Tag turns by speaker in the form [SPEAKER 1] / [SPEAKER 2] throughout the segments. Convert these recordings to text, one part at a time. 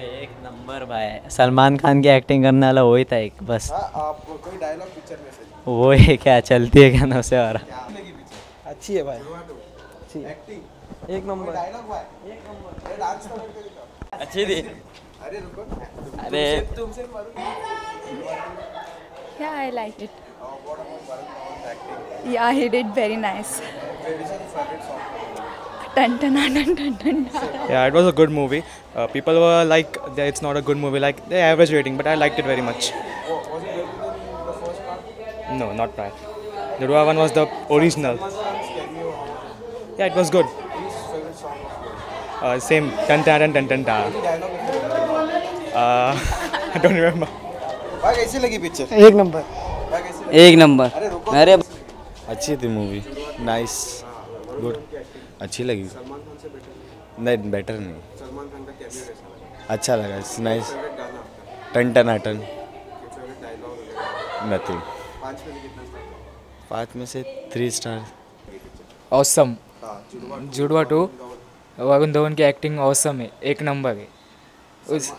[SPEAKER 1] एक नंबर भाई। सलमान खान की एक्टिंग करने वाला वही था एक बस।
[SPEAKER 2] हाँ आप कोई डायलॉग पिक्चर में से
[SPEAKER 1] वो है क्या चलती है क्या ना उसे और।
[SPEAKER 3] अच्छी है भाई। अच्छी
[SPEAKER 2] एक्टिंग
[SPEAKER 3] एक नंबर।
[SPEAKER 2] डायलॉग भाई? एक नंबर। डांस
[SPEAKER 1] अच्छी थी।
[SPEAKER 2] अरे रुको।
[SPEAKER 1] अरे।
[SPEAKER 2] तुमसे
[SPEAKER 4] Yeah, I liked it.
[SPEAKER 2] Uh, what about acting?
[SPEAKER 4] Yeah, he did very nice. Dun, dun, dun, dun, dun, dun.
[SPEAKER 5] Yeah, it was a good movie. Uh, people were like, it's not a good movie, like the average rating, but I liked it very much. No, not prior. The Dua one was the original. Yeah, it was good. Uh, same. Dun, dun, dun, dun,
[SPEAKER 2] dun, dun.
[SPEAKER 5] Uh, I don't remember.
[SPEAKER 2] भाई कैसी लगी picture
[SPEAKER 3] एक number.
[SPEAKER 2] भाई कैसी लगी।
[SPEAKER 6] एक number.
[SPEAKER 2] अरे
[SPEAKER 7] अच्छी थी मूवी नाइस गुड अच्छी लगी।
[SPEAKER 2] सलमान खान से बेटर
[SPEAKER 7] नहीं बेटर नहीं। अच्छा लगा। इट्स नाइस टन टन टन
[SPEAKER 2] फेवरेट डायलॉग
[SPEAKER 7] नथिंग
[SPEAKER 2] पाँच में से कितना स्टार
[SPEAKER 7] पाँच में से थ्री स्टार
[SPEAKER 8] औसम
[SPEAKER 2] हाँ जुड़वा
[SPEAKER 8] जुड़वा टू वरुण धवन की एक्टिंग औसम है। एक नंबर है। उस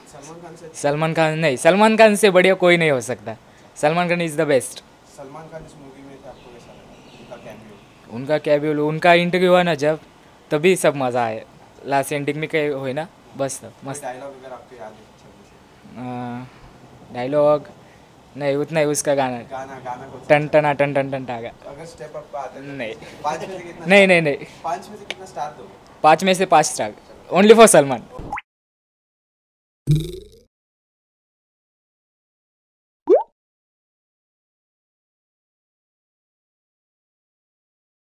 [SPEAKER 2] सलमान खान से
[SPEAKER 8] नहीं सलमान खान से बढ़िया कोई नहीं हो सकता। Salman Khan is the best
[SPEAKER 2] Salman Khan इस मूवी में थे आपको कैसा लगा? उनका कैमियो
[SPEAKER 8] उनका इंटरव्यू हुआ ना जब तभी सब मज़ा आए लास्ट एंडिंग में कहीं हुए ना बस मस्त।
[SPEAKER 2] डायलॉग है
[SPEAKER 8] डायलॉग नहीं उतना ही उसका गाना।
[SPEAKER 2] गाना गाना
[SPEAKER 8] टन टना टन टन टन टागा।
[SPEAKER 2] अगर स्टेप अप आता
[SPEAKER 8] नहीं।
[SPEAKER 2] पाँच में से कितना
[SPEAKER 8] नहीं नहीं नहीं।
[SPEAKER 2] पाँच में से कितना स्टार दो
[SPEAKER 8] पाँच में से पाँच star only for Salman. you